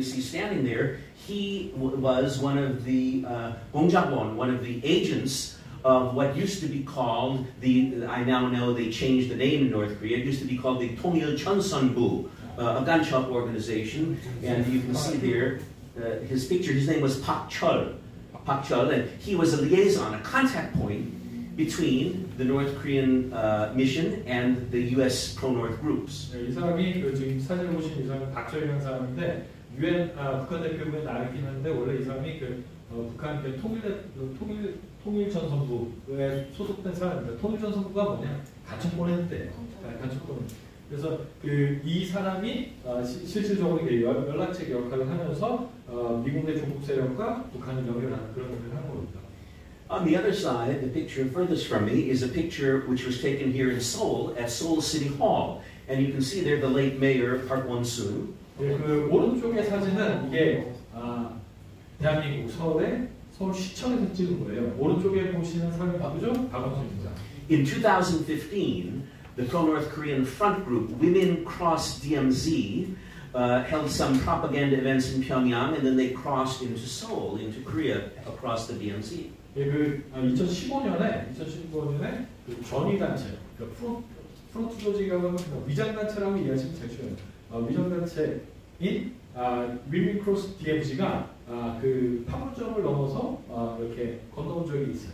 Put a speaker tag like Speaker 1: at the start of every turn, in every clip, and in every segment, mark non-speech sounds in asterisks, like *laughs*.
Speaker 1: You see standing there, he w- was one of the uh, Gongjabon, one of the agents of what used to be called the. I now know they changed the name in North Korea. It used to be called the Tongil Chonsunbu, uh, a gunshot organization, and you can see there uh, his picture. His name was Pak Chol, Pak Chol, and he was a liaison, a contact point between the North Korean uh, mission and the U.S. pro-North groups.
Speaker 2: 네, 이 사람이 그 지금 사진을 보시는 이 사람이 박철이라는 사람인데 유엔 아, 북한 대표부에 나가긴 하는데 원래 이 사람이 그 어, 북한 그 통일 그 통일 통일전선부에 소속된 사람입니다. 통일전선부가 뭐냐 가청보냈대요. 가청보내. 그래서 그 이 사람이 어, 시- 실질적으로 이게 연- 연락책 역할을 하면서 어, 미국의 중국 세력과 북한을 연결하는 그런 일을 한 겁니다.
Speaker 1: On the other side, the picture furthest from me is a picture which was taken here in Seoul at Seoul City Hall. And you can see there the late mayor, Park Won-soo.
Speaker 2: 예, 그 오른쪽의 사진은 이게 아, 대한민국 서울의 서울시청에서 찍은 거예요. 오른쪽에 보시는 사람이 누구죠? 박원순입니다.
Speaker 1: In 2015, the pro-North Korean front group Women Cross DMZ uh, held some propaganda events in Pyongyang, and then they crossed into Seoul, into Korea, across the DMZ.
Speaker 2: 예, 그 2015년에 2015년에 그 전위 단체, 그 프로 프론트 조직이라고 하면 위장 단체라고 이해하시면 되죠. 어, 위장 단체 인 아, 윌밍 크로스 DMZ가 아, 그 판문점을 넘어서 아, 이렇게 건너온 적이 있어요.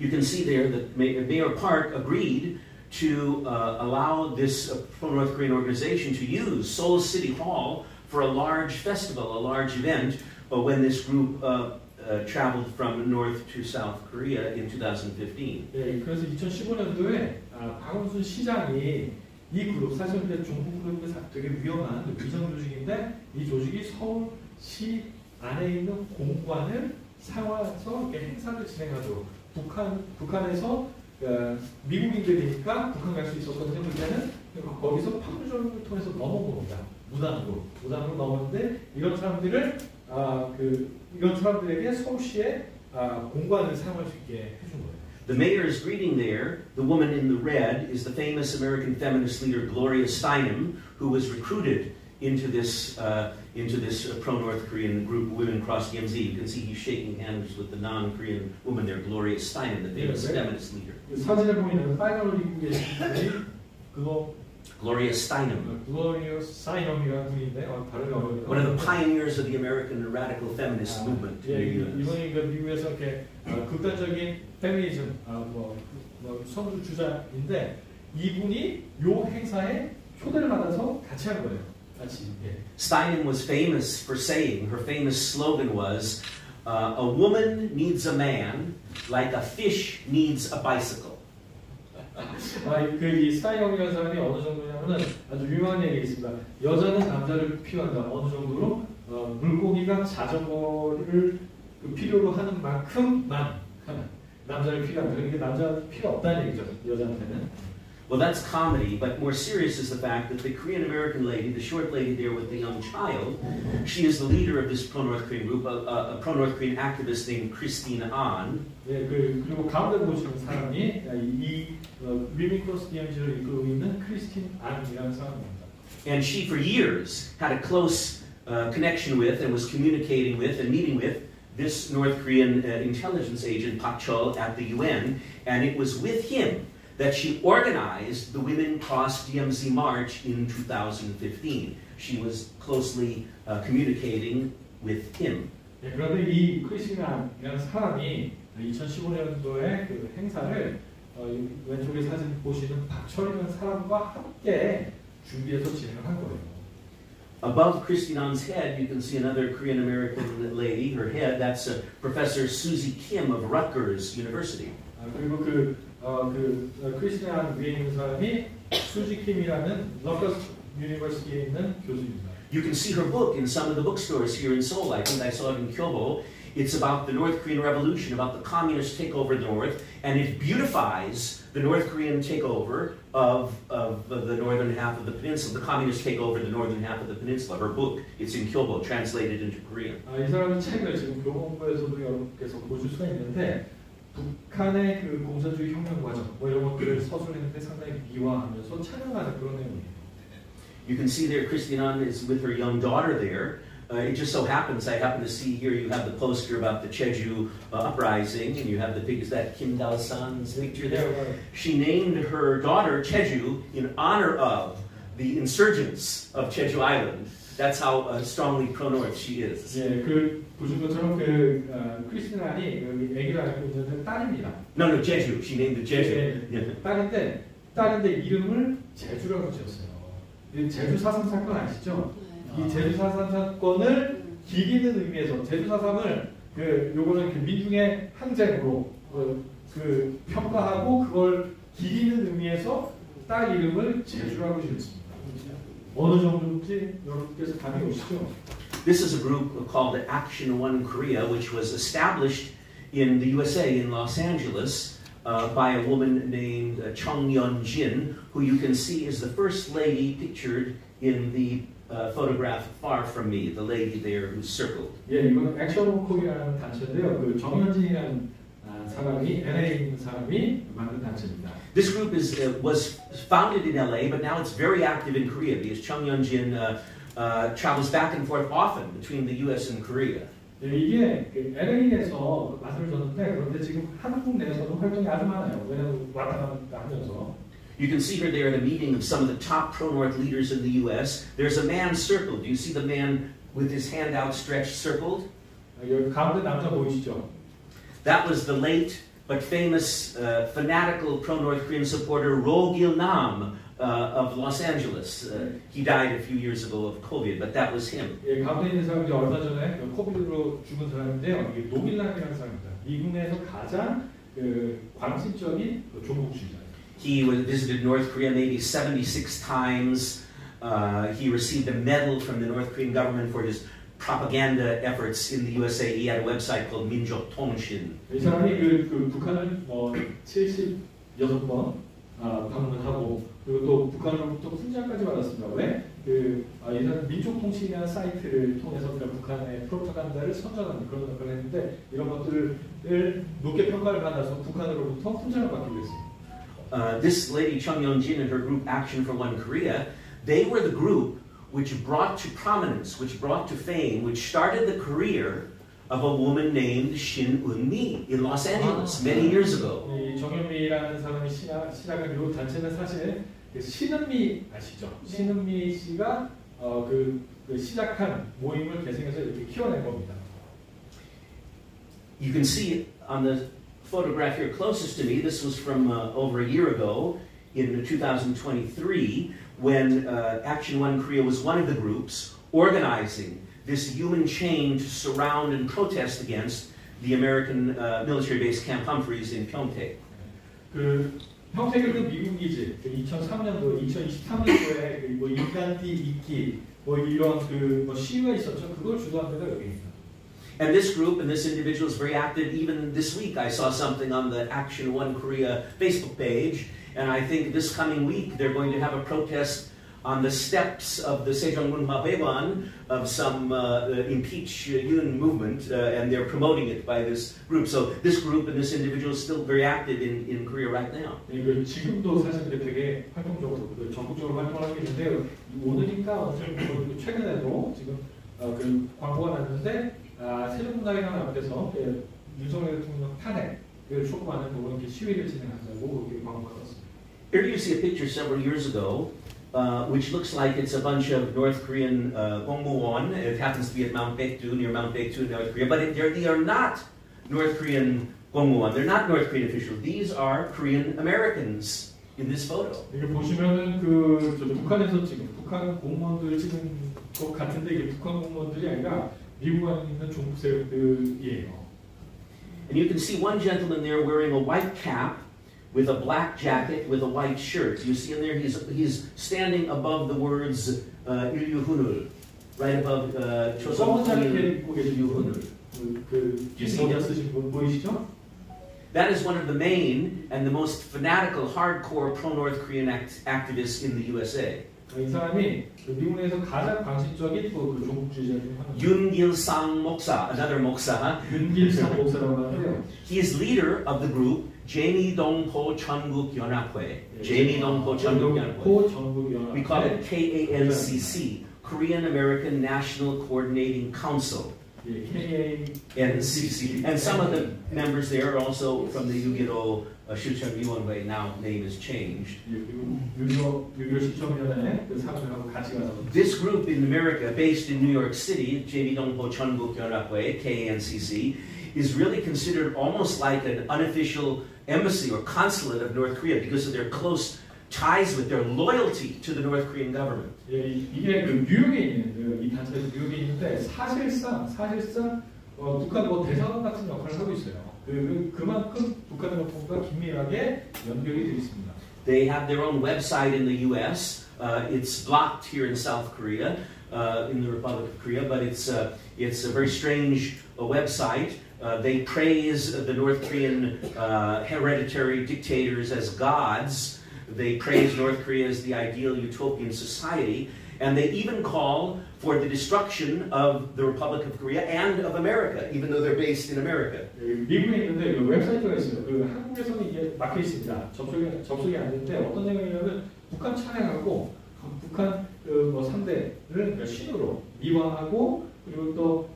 Speaker 1: You can see there that Ma- Mayor Park agreed to uh, allow this uh, pro-North Korean organization to use Seoul City Hall for a large festival, a large event, uh, when this group uh, uh, traveled from North to South Korea in 2015.
Speaker 2: 예, 그래서 2015년도에 아, 박원순 시장이 이 그룹 사실 근데 중국 그룹이 사- 되게 위험한 위성 조직인데 이 조직이 서울시 안에 있는 공관을 사와서 이렇게 행사를 진행하도록 북한 북한에서 어, 미국인들이니까 북한 갈 수 있었거든요 그때는 거기서 판문점을 통해서 넘어온 겁니다 무단으로 무단으로 넘었는데 이런 사람들을 아, 그 이런 사람들에게 서울시에 아, 공관을 사용할 수 있게 해준 거예요.
Speaker 1: The mayor's greeting there, the woman in the red, is the famous American feminist leader Gloria Steinem, who was recruited into this uh, into this uh, pro-North Korean group, Women Cross DMZ. You can see he's shaking hands with the non-Korean woman there, Gloria Steinem, the famous
Speaker 2: Yeah, right.
Speaker 1: feminist leader.
Speaker 2: 그 사진에 보이는 빨간옷 입고 계신 분 이 그거
Speaker 1: Gloria Steinem,
Speaker 2: 글로리오 사이넘이라는 분인데 어, 발음이 어려워요.
Speaker 1: one of the pioneers of the American radical feminist
Speaker 2: 아,
Speaker 1: movement. in
Speaker 2: 예,
Speaker 1: the
Speaker 2: 이-
Speaker 1: US.
Speaker 2: 이분이 그 미국에서 이렇게 어, 극단적인 페미니즘 아, 뭐, 뭐 선두 주자인데 이분이 요 행사에 초대를 받아서 같이 한 거예요. 같이. 예.
Speaker 1: Steinem was famous for saying, her famous slogan was, uh, a woman needs a man like a fish needs a bicycle.
Speaker 2: 아, 그이 스타이엄이라는 사람이 어느 정도냐면은 아주 유명한 얘기 있습니다. 여자는 남자를 필요한다. 어느 정도로 어, 물고기가 자전거를 그 필요로 하는 만큼만 남자를 필요한다. 그러니까 남자는 필요 없다는 얘기죠. 여자한테는.
Speaker 1: Well, that's comedy, but more serious is the fact that the Korean American lady, the short lady there with the young child, she is the leader of this pro North Korean group, uh, uh, a, a, a pro North Korean activist named Christine
Speaker 2: Ahn. 그, 그리고 가운데 보시는 사람이 이 크리스틴
Speaker 1: And she, for years, had a close uh, connection with and was communicating with and meeting with this North Korean uh, intelligence agent, Pak Chol, at the UN, and it was with him that she organized the Women Cross DMZ March in 2015. She was closely uh, communicating with him.
Speaker 2: 네, 그런데 이 크리스티나라는 사람이 2015년도에 그 행사를 어, 왼쪽에 사진 보시는 박철이라는 사람과 함께 준비해서 진행을 한 거예요.
Speaker 1: Above Christine Ahn's head, you can see another Korean American lady. Her head, that's uh, Professor Suzy Kim of Rutgers University.
Speaker 2: 아, 그리고 그 어, 그 어, 크리스틴 안 위에 있는 사람이 수지 킴이라는 러커스 유니버시티에 있는 교수입니다.
Speaker 1: You can see her book in some of the bookstores here in Seoul. I think I saw it in Kyoto. It's about the North Korean Revolution, about the communist takeover of the North, and it beautifies the North Korean takeover of, of the northern half of the peninsula, the communist takeover of the northern half of the peninsula. Her book, it's in Kyoto, translated into Korean.
Speaker 2: 아, 이 사람의 책을 지금 교보문고에서도 여러분께서 보실 수가 있는데 북한의 그 공산주의 혁명 과정 뭐 이런 것들을 서술했는데 상당히 미화하면서 찬양하는 그런 내용이에요.
Speaker 1: You can see there Christine Ahn is with her young daughter there. Uh, it just so happens I happen to see here you have the poster about the Jeju uh, uprising, and you have the big is that Kim Dal Sam's picture there. She named her daughter Jeju in honor of the insurgents of Jeju Island That's how uh, strongly pro-North she is.
Speaker 2: 예, 그 보신 것처럼 그 어, 크리스티나니 여기 아기를 알고 있는 딸입니다.
Speaker 1: No, no, Jeju. She named the Jeju.
Speaker 2: 예,
Speaker 1: Yeah.
Speaker 2: 딸인데 딸인데 이름을 제주라고 지었어요. 이 제주 사삼 사건 아시죠?
Speaker 3: 네.
Speaker 2: 이 제주 사삼 사건을 기리는 의미에서 제주 사삼을 그 요거는 그 민중의 항쟁으로 그, 그 평가하고 그걸 기리는 의미에서 딸 이름을 제주라고 지었습니다. 어느 정도인지 여러분께서 감이 오시죠?
Speaker 1: This is a group called the Action One Korea, which was established in the USA in Los Angeles uh, by a woman named uh, Chung Yeon Jin, who you can see is the first lady pictured in the uh, photograph far from me, the lady there who's circled.
Speaker 2: 예, 이거는 액션 코리아라는 단체인데요. 그 정현진이라는 아, 사람이 LA에 있는 사람이 만든 단체입니다.
Speaker 1: This group is, uh, was founded in LA, but now it's very active in Korea because Chung Yeon Jin uh, uh, travels back and forth often between the US and Korea.
Speaker 2: 예, 이게 그 LA에서 맛을 줬는데 그런데 지금 한국 내에서도 활동이 아주 많아요. 왜냐하면 왔다 갔다 하면서
Speaker 1: You can see her there in a meeting of some of the top pro North leaders in the US. There's a man circled. Do you see the man with his hand outstretched circled?
Speaker 2: 아, 여기 가운데 남자 보이시죠?
Speaker 1: That was the late but famous uh, fanatical pro North Korean supporter Ro Gil Nam uh, of Los Angeles. Uh, he died a few years ago of COVID, but that was him.
Speaker 2: 예, 가운데 있는 사람이 얼마 전에 그 코비드로 죽은 사람인데요. 이게 노빌람이라는 사람입니다. 미국 내에서 가장 그 광신적인 그 종북주의자예요.
Speaker 1: He was visited North Korea maybe 76 times. Uh, he received a medal from the North Korean government for his propaganda efforts in the USA. He had a website called Minjok Tongshin.
Speaker 2: 이 사람이 그, 그 북한을 뭐 76번 아, 방문하고 그리고 또 북한으로부터 훈장까지 받았습니다. 왜? 그 아, 이 사람 민족 통신이라는 사이트를 통해서 그냥 북한의 프로파간다를 선전하는 그런 역할을 했는데 이런 것들을 높게 평가를 받아서 북한으로부터 훈장을 받기로 했습니다.
Speaker 1: Uh, this lady Chung Yeon Jin and her group Action for One Korea, they were the group which brought to prominence, which brought to fame, which started the career of a woman named Shin Un-mi in Los Angeles many years ago.
Speaker 2: 이 정현미라는 사람이 시작, 시작한 이 단체는 사실 그 신은미 아시죠? 신은미 씨가 어, 그, 그 시작한 모임을 계승해서 이렇게 키워낸 겁니다.
Speaker 1: You can see on the photograph here closest to me, this was from uh, over a year ago in 2023, when uh, Action One Korea was one of the groups organizing this human chain to surround and protest against the American uh, military base Camp Humphreys in Pyeongtaek.
Speaker 2: 그 평택의 그 미국 기지, 그 2003년도, 2023년도에 뭐 인간띠 있기, 뭐 이런 그뭐 시위가 있었죠. 그걸 주도한 데가 여기입니다.
Speaker 1: And this group and this individual is very active. Even this week, I saw something on the Action One Korea Facebook page, and I think this coming week they're going to have a protest on the steps of the Sejongmun Mabewan of some uh, uh, impeach Yoon movement, uh, and they're promoting it by this group. So this group and this individual is still very active in, in Korea right now.
Speaker 2: 네, 그 지금도 사실 근데 되게 활동적으로 그 전국적으로 활동하고 있는데요. 오늘인가 오늘 그 최근에도 지금 어, 그 광고가 났는데 아, 세종문화회관 앞에서 그 윤석열 대통령 탄핵을 촉구하는 그런 이렇게 시위를 진행한다고 그렇게 광고가 떴습니다.
Speaker 1: Here you see a picture several years ago, uh, which looks like it's a bunch of North Korean uh, Gongmuwon. It happens to be at Mount Baekdu, near Mount Baekdu in North Korea. But it, they're, they are not North Korean Gongmuwon. They're not North Korean officials. These are Korean Americans in this photo.
Speaker 2: 이게 보시면은 그 저 북한에서 지금 북한 공무원들 찍은 것 같은데 이게 북한 공무원들이 아니라 미국에 있는 종북 세력들이에요.
Speaker 1: And you can see one gentleman there wearing a white cap with a black jacket with a white shirt. You see him there, he's, he's standing above the words uh, 일유훈을, right above uh,
Speaker 2: 검은 자켓
Speaker 1: 조선군인
Speaker 2: 입고 계신
Speaker 1: 일유훈을.
Speaker 2: 분, 그 모자 쓰신 분 보이시죠?
Speaker 1: That is one of the main and the most fanatical, hardcore pro-North Korean act- activists in the USA.
Speaker 2: 이 사람이 그 미국 내에서 가장 광신적인 그, 그 종북주의자 중 하나입니다.
Speaker 1: Yoon Gil-sang Moksa, another Moksa.
Speaker 2: 윤길상 목사라고 하는데요.
Speaker 1: He is leader of the group Jamie Dongpo Chunguk Yonakwe. Jamie Dongpo Chunguk Yonakwe.
Speaker 2: 코 전국 연합.
Speaker 1: We call it KANCC, Korean American National Coordinating Council.
Speaker 2: 예, KA
Speaker 1: NCC. And some of the members there are also from the Yugiro uh, Shucheon now name is changed.
Speaker 2: 예, 그리고 유교 유교 시청위원회 그 사람들하고 같이 가서
Speaker 1: This group in America, based in New York City, JB-Dongpo Chunbuk Yonakwe, KNCC, is really considered almost like an unofficial embassy or consulate of North Korea because of their close ties with their loyalty to the North Korean government.
Speaker 2: 예, 이- 이게 그 뉴욕에 있는 그 이 단체가 뉴욕에 있는데 사실상 사실상 어, 북한 뭐 대사관 같은 역할을 하고 있어요. 그, 그 그만큼 북한 정부가 긴밀하게 연결이 되어 있습니다.
Speaker 1: They have their own website in the U.S. Uh, it's blocked here in South Korea, uh, in the Republic of Korea, but it's uh, it's a very strange uh, website. Uh, they praise the North Korean uh, hereditary dictators as gods. They praise North Korea as the ideal utopian society, and they even call for the destruction of the Republic of Korea and of America, even though they're based in America.
Speaker 2: 그 미국에 있는데 그 웹사이트가 있어요. 그 한국에서는 이게 막혀 있습니다. 접속이 접속이 안 되는데 어떤 내용이냐면 북한 찬양하고 북한 그뭐 상대를 신으로 미화하고 그리고 또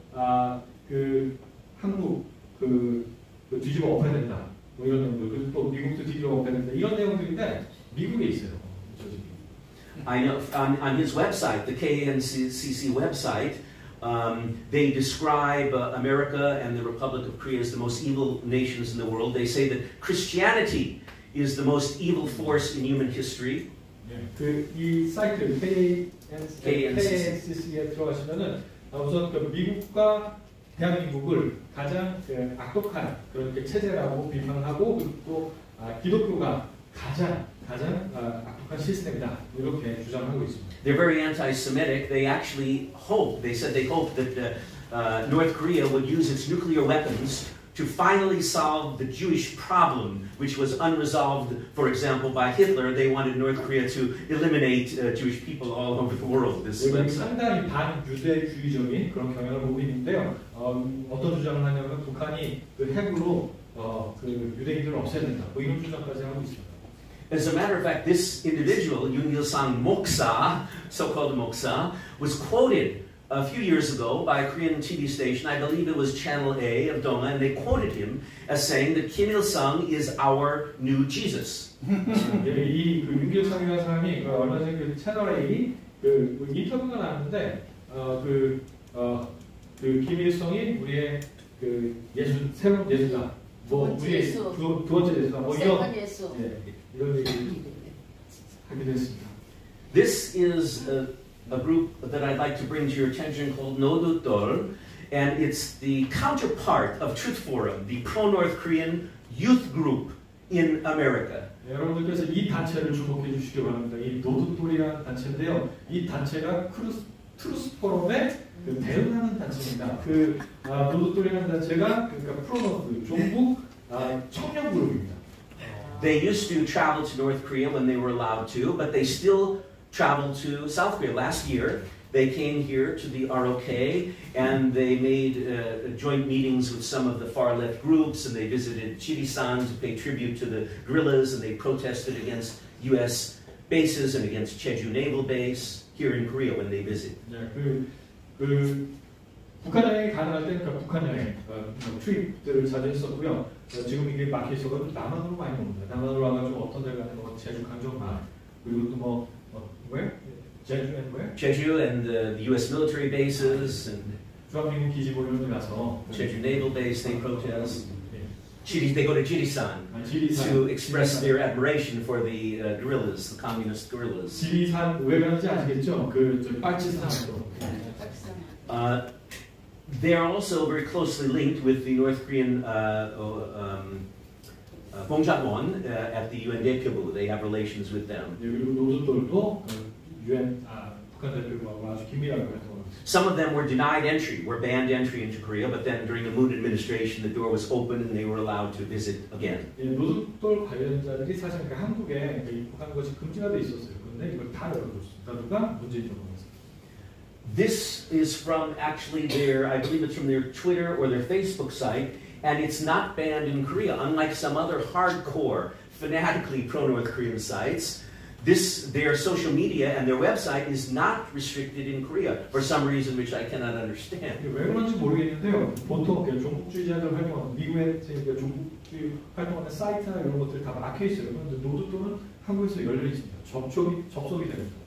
Speaker 1: I know on, on his website, the KNCC website, um, they describe uh, America and the Republic of Korea as the most evil nations in the world. They say that Christianity is the most evil force in human history.
Speaker 2: 그이 사이트 KNCC에 들어가시면은 우선 그 미국과 대한민국을 가장 그 악독한 그런 그 체제라고 비판하고 그리고 또 아, 기독교가 가장 가장 아, 악독한 시스템이다 이렇게 주장하고 있습니다.
Speaker 1: They're very anti-Semitic. They actually hope. They said they hope that uh, uh, North Korea would use its nuclear weapons to finally solve the Jewish problem, which was unresolved. For example, by Hitler, they wanted North Korea to eliminate uh, Jewish people all over the world. This
Speaker 2: 여기
Speaker 1: website.
Speaker 2: 상당히 반유대주의적인 그런 경향을 보고 있는데요. 어, 어떤 주장을 하냐면 북한이 그 핵으로 어, 그 유대인들을 없애야 된다. 뭐 이런 주장까지 하고 있습니다.
Speaker 1: As a matter of fact, this individual, Yoon Il-sang Moksa, so-called Moksa, was quoted a few years ago by a Korean TV station, I believe it was Channel A of Donga, and they quoted him as saying that Kim Il-sung is our new Jesus. *laughs*
Speaker 2: 예, 이그 윤길성이라는 사람이 그 얼마 전에 그 채널 A 그, 그 인터뷰가 나왔는데 어그 어, 그 김일성이 우리의 그 예수 새로운 예수다. 뭐
Speaker 3: 두 번째
Speaker 2: 우리의
Speaker 3: 예수.
Speaker 2: 두, 두 번째 예수다. 뭐 이런
Speaker 3: 세컨 예수.
Speaker 2: 예, 이런 얘기를 하기도 했습니다.
Speaker 1: This is a, a group that I'd like to bring to your attention called Nodutol, and it's the counterpart of Truth Forum, the pro-North Korean youth group in America.
Speaker 2: 네, 여러분들께서 이 단체를 주목해 주시기 바랍니다. 이 노드돌이라는 단체인데요. 이 단체가 크루스, 트루스 포럼의 그 대응하는 단체입니다. 그 아, 노드돌이라는 단체가 그러니까 프로노드 종북 아, 청년 그룹입니다.
Speaker 1: They used to travel to North Korea when they were allowed to, but they still travel to South Korea. Last year, they came here to the ROK and they made uh, joint meetings with some of the far left groups and they visited Chirisan to pay tribute to the guerrillas and they protested against U.S. bases and against Jeju Naval Base here in Korea when they visit.
Speaker 2: 네, 그, 그 북한 여행이 가능할 때 그러니까 북한 여행 어, 뭐 트립들을 자주 했었고요. 어, 지금 이게 막혀 있어가지고 남한으로 많이 옵니다. 남한으로 와가지고 어떤 데 가는 뭐 제주 강정마을 그리고 또뭐 어, where? 제주 and where?
Speaker 1: Jeju and uh, the U.S. military bases and
Speaker 2: 주한미군 기지 뭐 이런 데 가서
Speaker 1: Jeju Naval Base they protest.
Speaker 2: 예.
Speaker 1: Chiri, they go to Chirisan.
Speaker 2: 아, 지리산
Speaker 1: to express
Speaker 2: 지리산.
Speaker 1: their admiration for the uh, guerrillas, the communist guerrillas.
Speaker 2: 지리산 왜 가는지 아시겠죠? 그저 빨치산으로
Speaker 1: Uh, they are also very closely linked with the North Korean uh, um, uh, Bongjangwon uh, at the UN Daepyobu. They have relations with them.
Speaker 2: 예, 그리고 노조들도 유엔 아, 북한 대표하고 아주 긴밀하게 활동하고 있습니다.
Speaker 1: Some of them were denied entry, were banned entry into Korea, but then during the Moon administration, the door was open and they were allowed to visit again.
Speaker 2: 예, 노숙돌 관련자들이 사실 그 한국에 입국하는 것이 금지가 돼 있었어요. 그런데 이걸 다 열어줬다가 문재인 정부에서.
Speaker 1: This is from actually their, I believe it's from their Twitter or their Facebook site, and it's not banned in Korea, unlike some other hardcore, fanatically pro North Korean sites. this their social media and their website is not restricted in Korea for some reason which I cannot understand.
Speaker 2: 이게 왜 그런지 모르겠는데요. 보통 그 종북주의자들 활동, 미국의 그 종북주의 활동하는 사이트나 이런 것들이 다 막혀 있어요. 그런데 노드도는 한국에서 열려 있습니다. 접촉이 접속이 됩니다.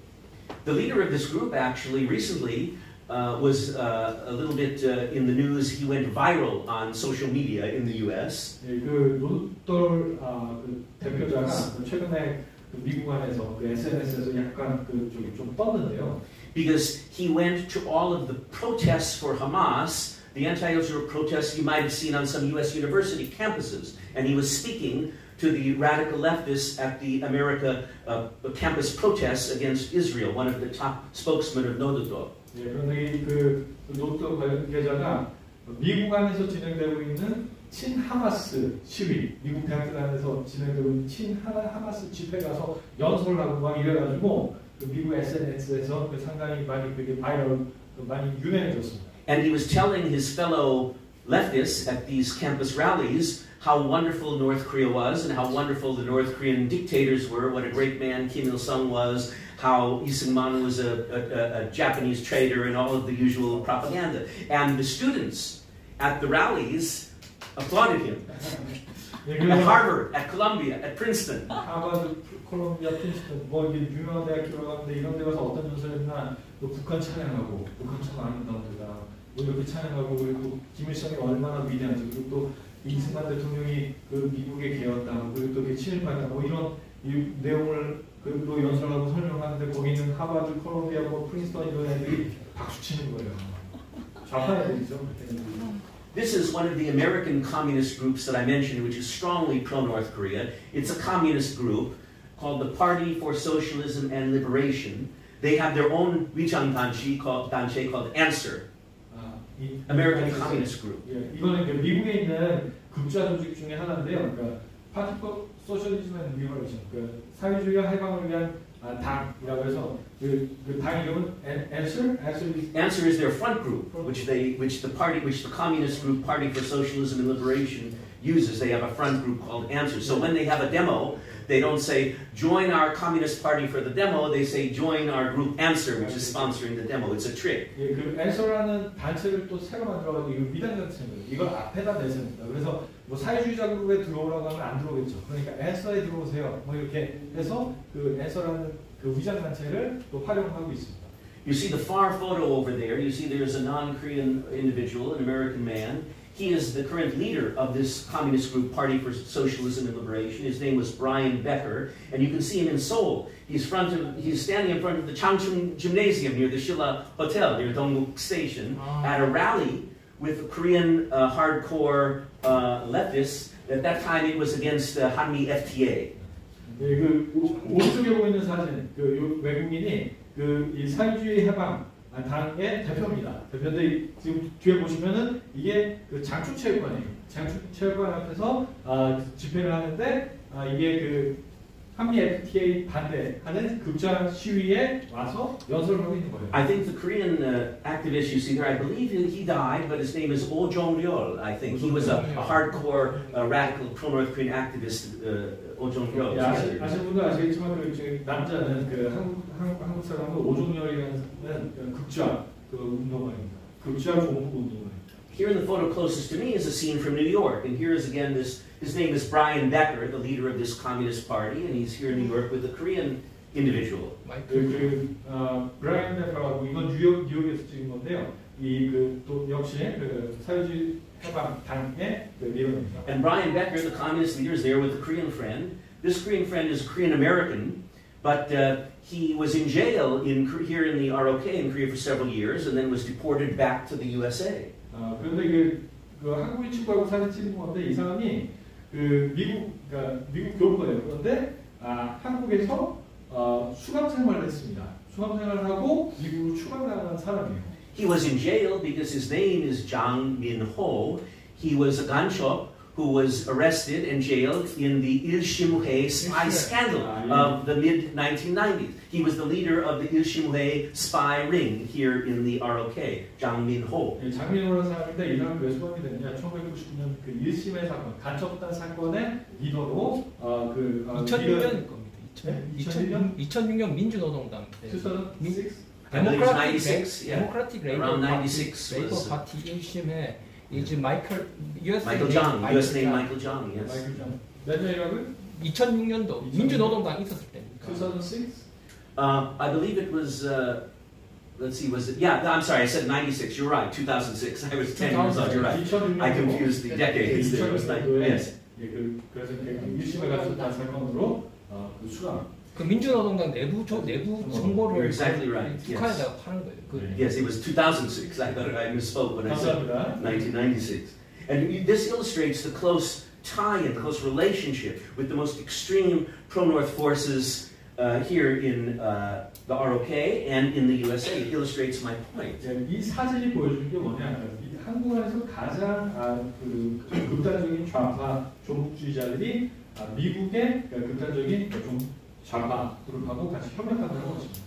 Speaker 1: The leader of this group actually recently uh, was uh, a little bit uh, in the news. He went viral on social media in the U.S.
Speaker 2: 예, 그 노드돌 아, 그 대표자가 그 최근에 그 미국 안에서 그 SNS에서 약간 그 저기 좀 떴는데요.
Speaker 1: because he went to all of the protests for Hamas, the anti-Israel protests you might have seen on some U.S. university campuses, and he was speaking to the radical leftists at the America uh, campus protests against Israel, one of the top spokesmen of Nodutdol.
Speaker 2: 예, 그런데 그 노트 관계자가 미국 안에서 진행되고 있는 친하마스 시위, 미국 대학들 안에서 진행되고 있는 친하마스 집회 가서 연설을 하고 막 이래가지고 그 미국 SNS에서 그 상당히 많이 그게 바이럴 많이 유명해졌습니다.
Speaker 1: And he was telling his fellow leftists at these campus rallies how wonderful North Korea was and how wonderful the North Korean dictators were, what a great man Kim Il sung was, how Lee Seung Man was a, a, a, Japanese traitor, and all of the usual propaganda. And the students at the rallies applauded him.
Speaker 2: 예, *laughs*
Speaker 1: At Harvard, at Columbia, at Princeton.
Speaker 2: 하버드, 콜롬비아, 프린스턴 뭐 이게 유명한 대학교로 갔는데 이런 데 가서 어떤 연설했나 또 북한 찬양하고 북한 참 아름다운 데다 뭐 이렇게 찬양하고 그리고 김일성이 얼마나 위대한지 그리고 또 이승만 대통령이 그 미국에 개었다 그리고 또 친일파다 뭐 이런 이 내용을 그또 연설하고 설명하는데 거기 있는 하버드, 콜롬비아, 뭐 프린스턴 이런 애들이 박수 치는 거예요. 좌파 애들이죠.
Speaker 1: This is one of the American communist groups that I mentioned, which is strongly pro North Korea. It's a communist group called the Party for Socialism and Liberation. They have their own 단체 called, 단체 called ANSWER,
Speaker 2: 아, 이,
Speaker 1: American
Speaker 2: 이,
Speaker 1: Communist Group.
Speaker 2: 예, 이거는 그 미국에 있는 극좌 조직 중에 하나인데요. 그러니까 파티 포 소셜리즘 앤 리버레이션, 그 사회주의와 해방을 위한 아, 당이라고 해서 그, 그 당 이름은 answer, answer is
Speaker 1: ANSWER is their front group, which they, which the party, which the communist group Party for Socialism and Liberation uses. They have a front group called ANSWER. So when they have a demo, they don't say join our communist party for the demo. They say join our group ANSWER, which is sponsoring the demo. It's a trick.
Speaker 2: 예, 그 answer라는 단체를 또 새로 만들어가지고 이거 미당 단체입니다. 이걸 앞에다 내세웁니다. 그래서 뭐 사회주의자 그룹에 들어오라고 하면 안 들어오겠죠. 그러니까 answer에 들어오세요. 뭐 이렇게 해서 그 answer라는 그 위장 단체를 또 활용하고 있습니다.
Speaker 1: You see the far photo over there. You see there's a non-Korean individual, an American man. He is the current leader of this communist group, Party for Socialism and Liberation. His name was Brian Becker, and you can see him in Seoul. He's front of, he's standing in front of the Changchun Gymnasium near the Shilla Hotel near Dongguk Station at a rally with Korean uh, hardcore uh, leftists. At that time, it was against the Hanmi FTA.
Speaker 2: 예, 그 오- 오른쪽에 보이는 사진, 그 요- 외국인이 그 이 사회주의 해방 당의 대표입니다. 대표인데 이- 지금 뒤에 보시면은 이게 그 장충체육관이에요. 장충체육관 앞에서 아, 집회를 하는데 아, 이게 그 한미 FTA 반대하는 극장 시위에 와서 연설을 하고 있는 거예요.
Speaker 1: I think the Korean uh, activist you see there, I believe he he died, but his name is Oh Jong-ryol, I think. He was a, a hardcore, uh, radical pro-North Korean activist, uh, Oh Jong-ryol.
Speaker 2: 예, 아시, 아시는 분들 아시겠지만 그 남자는 그 한국 한국, 한국 사람은 오종열이라는 그 극좌 그 운동가입니다. 극좌 종북 운동가.
Speaker 1: Here in the photo closest to me is a scene from New York, and here is again this. His name is Brian Becker, the leader of this Communist Party, and he's here in New York with a Korean individual.
Speaker 2: 그, 그 어, 브라이언 데퍼라고 이건 뉴욕 뉴욕에서 찍은 건데요. 이그또 역시 그 사회주의 해방 그.
Speaker 1: And Brian Becker, the communist leader, is there with a Korean friend. This Korean friend is Korean American, but uh, he was in jail in here in the ROK in Korea for several years, and then was deported back to the USA.
Speaker 2: 아 그런데 그, 그 한국인 친구하고 사진 찍은 건데 이 사람이 그 미국 그러니까 미국 교포예요. 그런데 아 한국에서 어, 수감 생활을 했습니다. 수감 생활을 하고 미국으로 추방당한 사람이에요.
Speaker 1: He was in jail because his name is Jang Minho. He was a ganshok who was arrested and jailed in the Ilsimhoe spy scandal of the mid 1990s. He was the leader of the Ilsimhoe spy ring here in the ROK, Jang
Speaker 2: Minho. 장민호라는 사람인데 이 사람이 왜 소환이 됐냐? 그 1심의 사건, 간첩단 사건의 리더로 어,
Speaker 3: 겁니다. 2006년, 2006년 민주노동당
Speaker 2: 2006?
Speaker 1: I believe it's
Speaker 3: 데모크라틱
Speaker 1: 96, yeah.
Speaker 3: 데모크라틱 레이버
Speaker 1: Around
Speaker 3: 파티
Speaker 1: 96
Speaker 3: 레이버
Speaker 1: was-
Speaker 3: 파티 일심에 이제 마이클 US
Speaker 1: Michael Jong, US name Michael Jong, yes.
Speaker 2: 마이클 장. 몇 년이라고요?
Speaker 3: 2006년도 민주노동당 있었을 때니까
Speaker 2: 2006?
Speaker 1: Uh, I believe it was, uh, let's see, was it, yeah, I'm sorry, I said 96, you're right, 2006. I was 10 years old, you're right.
Speaker 2: 2006년도
Speaker 1: I confused the decades there. It was like-
Speaker 2: 2006년도에
Speaker 1: Yes.
Speaker 2: 예, 그, 그래서 유심을 갖췄다 사건으로 어, 그 수감.
Speaker 3: 그 민주노동당 내부 조, 내부
Speaker 2: You're
Speaker 3: 정보를
Speaker 1: exactly right,
Speaker 3: 북한에다가 파는 거예요. 그
Speaker 2: 네.
Speaker 1: Yes, it was 2006. I thought I misspoke when I said
Speaker 2: 감사합니다.
Speaker 1: 1996. And you- this illustrates the close tie and close relationship with the most extreme pro-North forces uh, here in uh, the ROK and in the USA. It illustrates my point.
Speaker 2: 이제 이 사진이 보여주는 게 뭐냐면 이 한국 안에서 가장 아, 그 극단적인 좌파 종북주의자들이 아, 미국의 그 극단적인 종 좌파 그룹하고 같이 협력한다는 것입니다.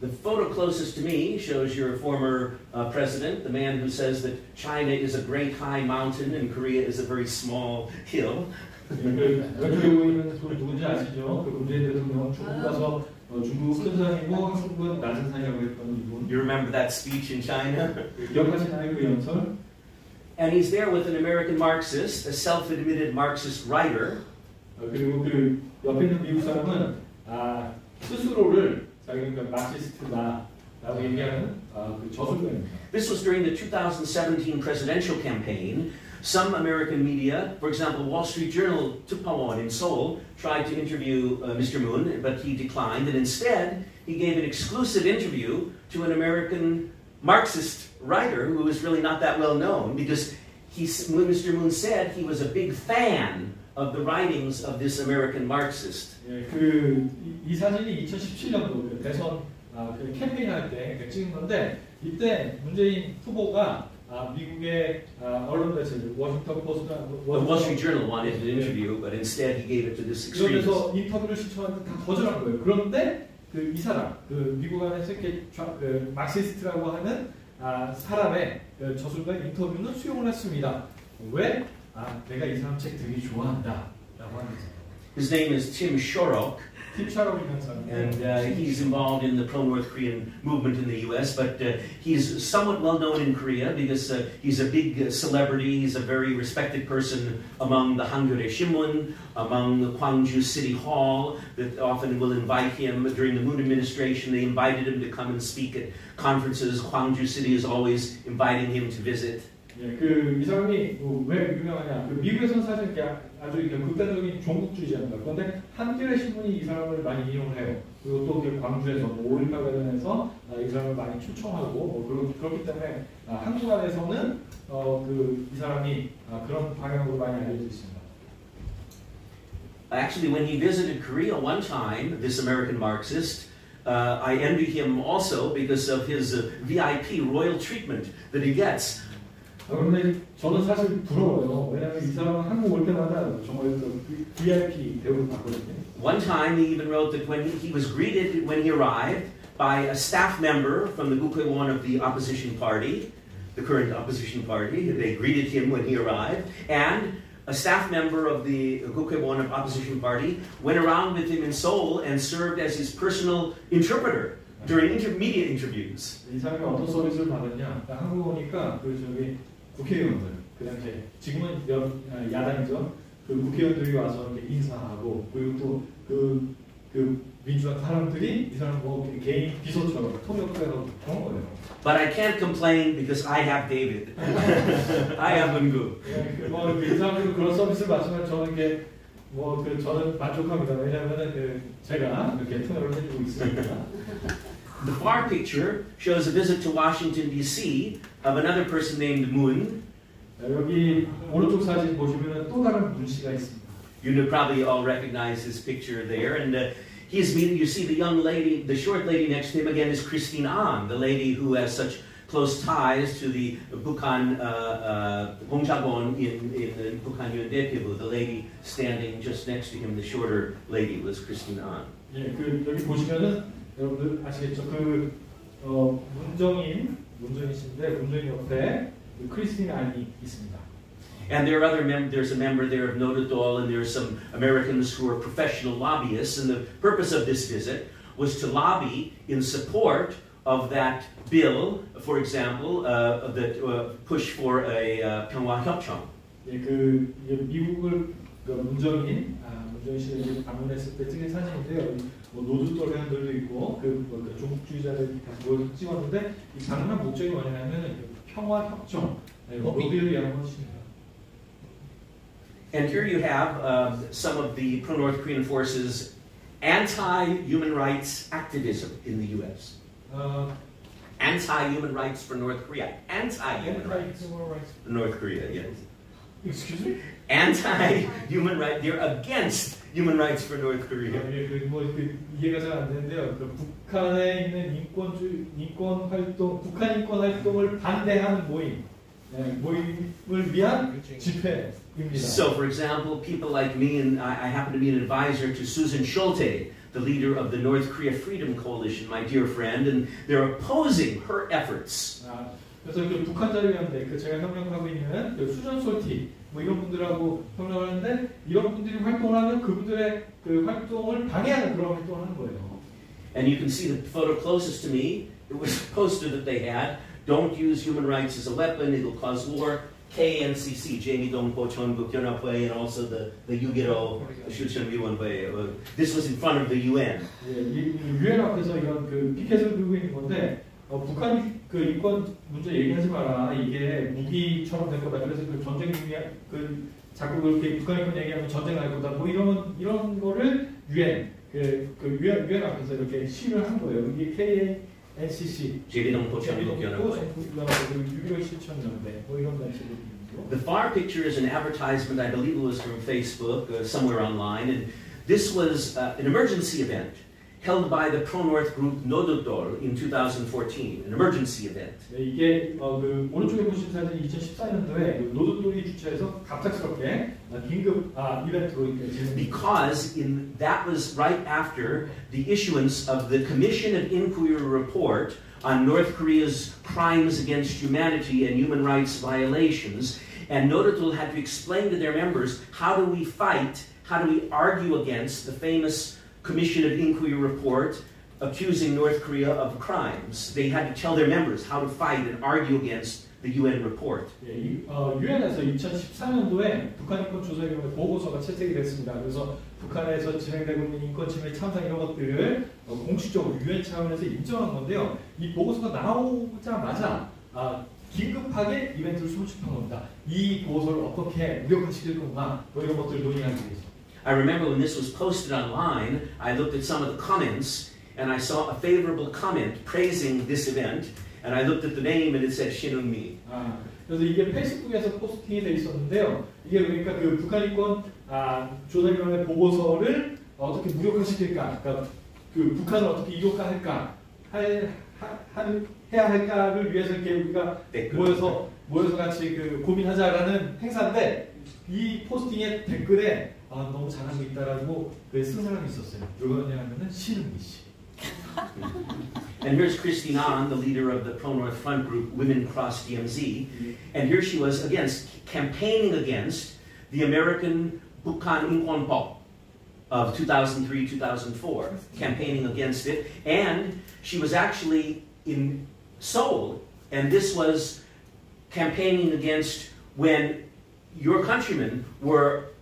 Speaker 1: The photo closest to me shows your former uh, president, the man who says that China is a great high mountain and Korea is a very small hill.
Speaker 2: 예, *laughs* 그 왼쪽에 보이는 분 누군지 아시죠? 그 문재인 대통령 중국 가서 어, 중국 큰 산이고 한국은 낮은 산이라고 했던 이분
Speaker 1: You remember that speech in China?
Speaker 2: 기억하시나요 그 연설?
Speaker 1: And he's there with an American Marxist, a self-admitted Marxist writer,
Speaker 2: 어, 그리고 그 옆에 있는 미국 사람은 아, 스스로를 자기가 마크시스트다라고 얘기하는 아, 그 저술가입니다.
Speaker 1: This was during the 2017 presidential campaign. Some American media, for example, Wall Street Journal, Tupawon in Seoul, tried to interview uh, Mr. Moon, but he declined, and instead he gave an exclusive interview to an American Marxist writer who was really not that well known because he, Mr. Moon said he was a big fan of the writings of this American Marxist.
Speaker 2: 예, 그, 이, 이 사진이 2017년도 그 대선 아, 그 캠페인 할때 그 찍은 건데 이때 문재인 후보가 아, 미국의 아, 언론 매체들 워싱턴 포스트,
Speaker 1: The Wall Street Journal wanted an interview, but instead he gave it to this extremist.
Speaker 2: 그러면서 인터뷰를 신청하는데 다 거절한 거예요. 그런데 그이 사람, 그 미국 안에서 이렇게 좌- 그 마크시스트라고 하는 아, 사람의 그 저술가 인터뷰는 수용을 했습니다. 왜? 내가 이 사람 책 되게 좋아한다. 라고 하는
Speaker 1: His name is Tim Shorrock. And uh, he's involved in the pro North Korean movement in the U.S., but uh, he's somewhat well known in Korea because uh, he's a big uh, celebrity. He's a very respected person among the Hankyoreh Sinmun, among the Gwangju City Hall, that often will invite him during the Moon administration. They invited him to come and speak at conferences. Gwangju City is always inviting him to visit.
Speaker 2: 예, 그, 이 사람이 어, 왜 유명하냐. 그 미국에서는 사실 아주 극단적인 종북주의자입니다. 그런데 한겨레 신문이 이 사람을 많이 이용을 해요. 그리고 또그 광주에서 뭐5.18 관련해서 아, 이 사람을 많이 초청하고 뭐 그렇, 그렇 기 때문에 아, 한국 안에서는 어, 그, 이 사람이 아, 그런 방향으로 많이 알려져 있습니다.
Speaker 1: Actually, when he visited Korea one time, this American Marxist, uh, I envy him also because of his uh, VIP royal treatment that he gets.
Speaker 2: 아, 그런데 저는 사실 부러워요. 왜냐하면 이 사람은 한국 올 때마다 정말 그 VIP 대우를 받거든요.
Speaker 1: One time, he even wrote that when he, he was greeted when he arrived by a staff member from the Gukhaewon of the opposition party, the current opposition party. They greeted him when he arrived, and a staff member of the Gukhaewon of opposition party went around with him in Seoul and served as his personal interpreter during intermediate interviews.
Speaker 2: 이 사람이 어떤 서비스를 받았냐? 한국 오니까 그 저기 국회의원들 그 당시에 지금은 여, 아, 야당이죠. 그 국회의원들이 와서 이렇게 인사하고 그리고 또그 그 민주당 사람들이 이 사람 뭐 개인 비서처럼 통역해서 그런 거예요.
Speaker 1: But I can't complain because I have David. *laughs* I have.
Speaker 2: 예, 뭐이 사람들은 그런 서비스를 받지만 저는 이게 뭐그 저는 만족합니다. 왜냐하면은 그 제가 이렇게 통역을 해주고 있으니까.
Speaker 1: The far picture shows a visit to Washington, D.C. of another person named Moon.
Speaker 2: 자, 여기 오른쪽 사진 보시면 또 다른 문 씨가 있습니다.
Speaker 1: You probably all recognize his picture there. And uh, he's meeting, you see the young lady, the short lady next to him again is Christine An, the lady who has such close ties to the Bukhan uh, uh, Gongjagon in, in the Bukhan Yundekibu. The lady standing just next to him, the shorter lady, was Christine An.
Speaker 2: 예, 그 여기 보시면은 여러분들 아시겠죠? 그 어, 문정인 문정인신데 문정인 옆에 그 크리스티나 안이 있습니다.
Speaker 1: And there are other mem- there's a member there of Nodutdol, and there are some Americans who are professional lobbyists. And the purpose of this visit was to lobby in support of that bill, for example, uh, that uh, push for a 평화협정.
Speaker 2: Uh, 예, 그 미국을 그 문정인 아, 문정인 씨가 방문했을 때 찍은 사진인데요. 뭐 노드돌 회원들도 있고 그, 뭐, 그 종북주의자들 다 모여서 찍었는데 이 방문한 목적이 뭐냐면은 그 평화 협정 예,
Speaker 3: 로비.
Speaker 2: 로비를 위한 것입니다.
Speaker 1: And here you have uh, some of the pro North Korean forces' anti human rights activism in the U.S.
Speaker 2: 어,
Speaker 1: Anti human rights for North Korea. Anti human rights for North Korea, yes.
Speaker 2: Excuse me?
Speaker 1: anti human rights, they're against human rights for North Korea. So, for example, people like me, and I, I happen to be an advisor to Suzanne Scholte, the leader of the North Korea Freedom Coalition, my dear friend, and they're opposing her efforts.
Speaker 2: 그래서 그 북한 자료연대, 그 제가 협력하고 있는 그 수전 솔티 뭐 이런 분들하고 협력을 하는데 이런 분들이 활동을 하면 그분들의 그 활동을 방해하는 그런 활동을 하는 거예요.
Speaker 1: And you can see the photo closest to me. It was a poster that they had. Don't use human rights as a weapon, it'll cause war. KNCC, Jamie Dongpo Chonbuk Yonapwe, and also the, the Yugiro Shuchen. Uh, This was in front of the UN.
Speaker 2: 예, 유엔 앞에서 이런 그 피켓을 들고 있는 건데 어, 북한이 그 인권 문제 얘기하지 마라 이게 무기처럼 될 거다 그래서 그 전쟁 중에 그 자꾸 그렇게 북한 인권 얘기하면 전쟁 날 거다 뭐 이런 이런 거를 유엔 그, 그 유엔 유엔 앞에서 이렇게 시위를 한 거예요 이게 KNCC
Speaker 1: Jamie Dongpo Chonbuk Yonapwe.
Speaker 2: 유교 실천연대 뭐 이런 단체들이죠.
Speaker 1: The far picture is an advertisement, I believe it was from Facebook, uh, somewhere online, and this was uh, an emergency event held by the pro-North group Nodutdol in 2014, an emergency event.
Speaker 2: 네, 이게 어, 그 오른쪽에 보시는 사진 2014년도에 노도돌이 주최해서 갑작스럽게 긴급 아, 이벤트로
Speaker 1: Because in that was right after the issuance of the Commission of Inquiry report on North Korea's crimes against humanity and human rights violations, and Nodutdol had to explain to their members how do we fight, how do we argue against the famous Commission of Inquiry report accusing North Korea of crimes. They had to tell their members how to fight and argue against the UN report.
Speaker 2: 예, 이, 어, 유엔에서 2014년도에 북한 인권 조사에 관한 보고서가 채택이 됐습니다. 그래서 북한에서 진행되고 있는 인권 침해 참상 이런 것들을 어, 공식적으로 유엔 차원에서 인정한 건데요. 이 보고서가 나오자마자 아, 긴급하게 이벤트를 소집한 겁니다. 이 보고서를 어떻게 무력화시킬 건가 뭐 이런 것들을 논의하기 위해서.
Speaker 1: I remember when this was posted online, I looked at some of the comments and I saw a favorable comment praising this event. And I looked at the name and it said Shinunmi.
Speaker 2: 아, 그래서 이게 페이스북에서 포스팅이 돼 있었는데요. 이게 그러니까 그 북한 인권 아, 조사위원회 보고서를 어떻게 무력화시킬까, 그러니까 그 북한을 어떻게 이용할까, 할, 하, 할, 해야 할까를 위해서 이렇게 우리가
Speaker 1: 댓글.
Speaker 2: 모여서 모여서 같이 그 고민하자라는 행사인데 이 포스팅의 댓글에 아 너무 잘하고 있다라고 사람이 있었어요. 누가 신은미 씨.
Speaker 1: and here's Christine Ahn, the leader of the Pro-North Front group Women Cross DMZ. And here she was against, campaigning against the American Bukhan Unkwonpok of 2003-2004, campaigning against it. And she was actually in Seoul, and this was campaigning against when your countrymen were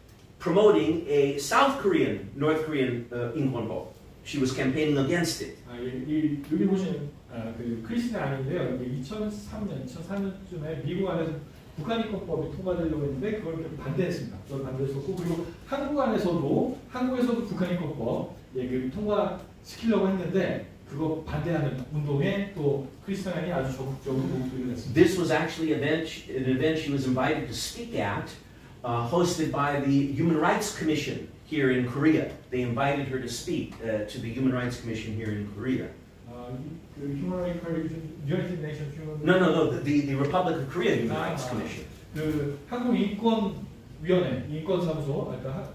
Speaker 1: promoting a South Korean, North Korean uh, Inkwonpo. She was campaigning against it.
Speaker 2: 아, 이, 이, 여기 보시는 아, 그 크리스는 아닌데요. 이게 2003년, 2004년쯤에 미국 안에서 북한 인권법이 통과되려고 했는데 그걸 반대했습니다. 그걸 반대했었고 그리고 한국 안에서도 한국에서도 북한 인권법 예, 그 통과시키려고 했는데 그거 반대하는 운동에 또 크리스찬이 아주 적극적으로 목소리를 냈습니다.
Speaker 1: This was actually event, an event she was invited to speak at, uh, hosted by the Human Rights Commission here in Korea. They invited her to speak uh, to the Human Rights Commission here in Korea.
Speaker 2: 아, 이- 그 휴먼 라이트 유나이티드 네이션 휴먼
Speaker 1: No, no, no, the, the Republic of Korea Human
Speaker 2: Ah.
Speaker 1: Rights Commission.
Speaker 2: 그 한국 인권위원회, 인권사무소, 아까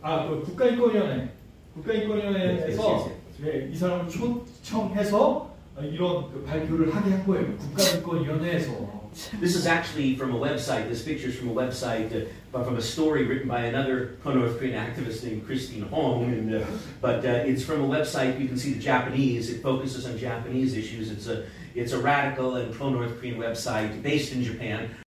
Speaker 2: 아, 그 국가인권위원회, 국가인권위원회에서 예, 이 사람을 초청해서 이런 그 발표를 하게 한 거예요. 국가인권위원회에서.
Speaker 1: This is actually from a website. This picture is from a website, uh, from a story written by another pro-North Korean activist named Christine Hong. And, uh, but uh, it's from a website. You can see the Japanese. It focuses on Japanese issues. It's a it's a radical and pro-North Korean website based in Japan.